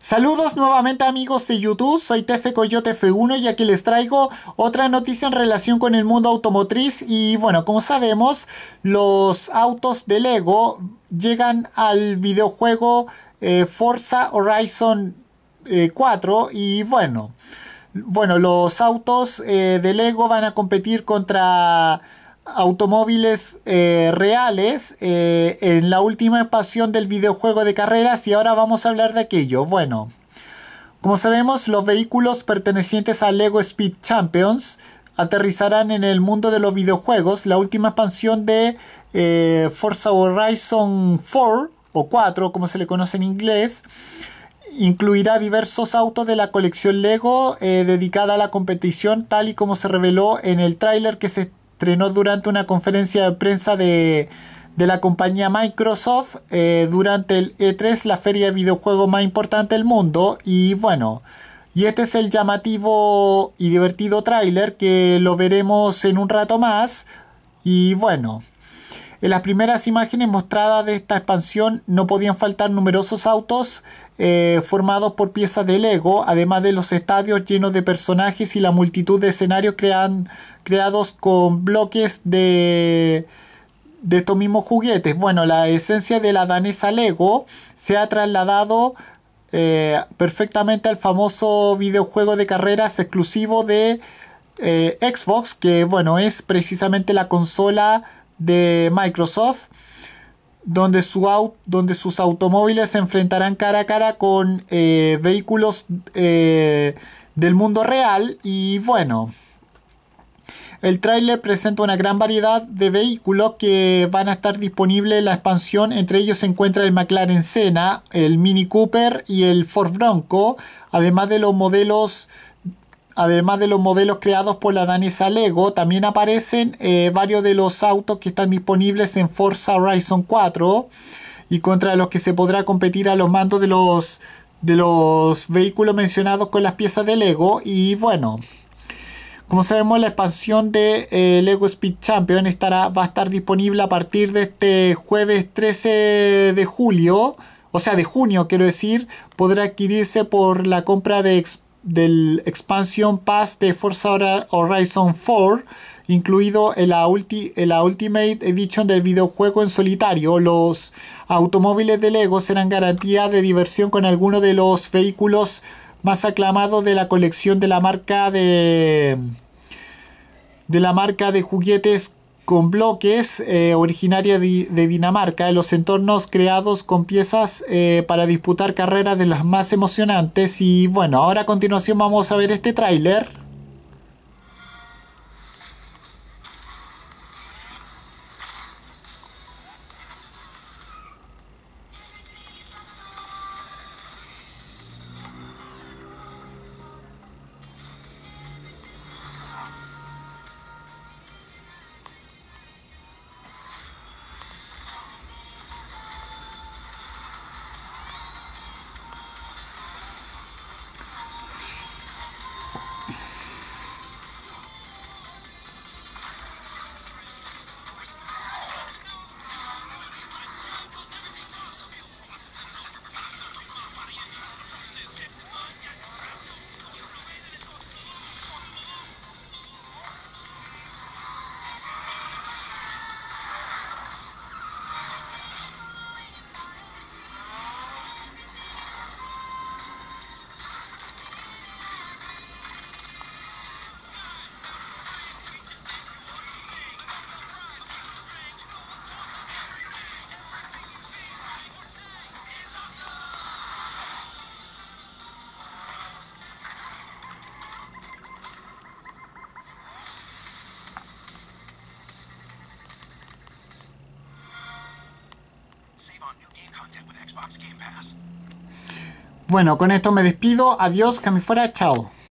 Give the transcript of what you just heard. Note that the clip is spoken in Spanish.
Saludos nuevamente amigos de YouTube, soy Tefe Coyote F1 y aquí les traigo otra noticia en relación con el mundo automotriz. Y bueno, como sabemos, los autos de Lego llegan al videojuego eh, Forza Horizon 4 eh, y bueno, bueno, los autos eh, de Lego van a competir contra automóviles eh, reales eh, en la última expansión del videojuego de carreras y ahora vamos a hablar de aquello. Bueno, como sabemos, los vehículos pertenecientes a Lego Speed Champions aterrizarán en el mundo de los videojuegos. La última expansión de eh, Forza Horizon 4 o 4, como se le conoce en inglés, incluirá diversos autos de la colección Lego dedicada a la competición, tal y como se reveló en el tráiler que se estrenó durante una conferencia de prensa de, la compañía Microsoft eh, durante el E3, la feria de videojuegos más importante del mundo. Y bueno, y este es el llamativo y divertido tráiler que lo veremos en un rato más. Y bueno, en las primeras imágenes mostradas de esta expansión no podían faltar numerosos autos eh, formados por piezas de Lego, además de los estadios llenos de personajes y la multitud de escenarios creados con bloques de, de estos mismos juguetes. Bueno, la esencia de la danesa Lego se ha trasladado eh, perfectamente al famoso videojuego de carreras exclusivo de eh, Xbox, que bueno, es precisamente la consola de Microsoft. Donde, su donde sus automóviles se enfrentarán cara a cara con eh, vehículos del mundo real. Y bueno, el tráiler presenta una gran variedad de vehículos que van a estar disponibles en la expansión. Entre ellos se encuentra el McLaren Senna, el Mini Cooper y el Ford Bronco, además de los modelos además de los modelos creados por la danesa Lego, también aparecen eh, varios de los autos que están disponibles en Forza Horizon 4 y contra los que se podrá competir a los mandos de los, de los vehículos mencionados con las piezas de Lego. Y bueno, como sabemos, la expansión de eh, Lego Speed Champion estará, va a estar disponible a partir de este jueves 13 de julio, o sea, de junio, quiero decir, podrá adquirirse por la compra de, del Expansion Pass de Forza Horizon 4, incluido en la, en la Ultimate Edition del videojuego en solitario. Los automóviles de Lego serán garantía de diversión con algunos de los vehículos más aclamado de la colección de la marca de de la marca de juguetes con bloques eh, originaria de, Dinamarca los entornos creados con piezas eh, para disputar carreras de las más emocionantes. Y bueno ahora a continuación vamos a ver este tráiler Bueno, con esto me despido. Adiós, que me fuera. Chao.